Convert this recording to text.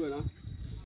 诸葛